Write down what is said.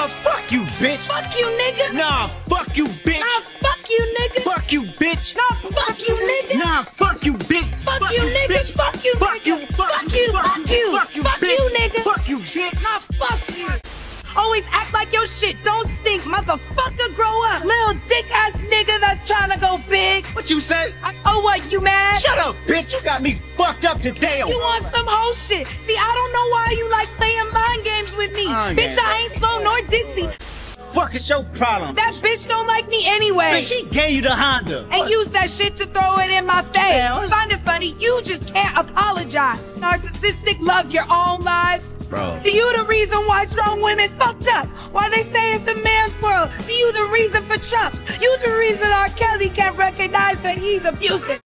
Well, fuck you, bitch. Fuck you, nigga. Nah, fuck you, bitch. Nah, fuck you, nigga. Fuck you, bitch. Nah, fuck you, nigga. Nah, fuck you, bitch. Fuck you, nigga. bitch. Fuck you, Fuck you. Fuck you. Fuck you. Fuck you, Fuck you, nigga. Fuck you, bitch. Nah, fuck you. Always act like your shit don't stink, motherfucker. Grow up, little dick ass nigga that's trying to go big. What you say? Oh, what you mad? Shut up, bitch. You got me fucked up today. You want some whole shit? See, I don't know why you Mind bitch, games. I ain't slow nor dizzy. Fuck is your problem? That bitch don't like me anyway. Bitch, she gave you the Honda. and use that shit to throw it in my face. Find it funny, you just can't apologize. Narcissistic, love your own lives. Bro. See, you the reason why strong women fucked up. Why they say it's a man's world. See, you the reason for Trump. You the reason R. Kelly can't recognize that he's abusive.